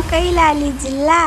कैलाली जिल्ला।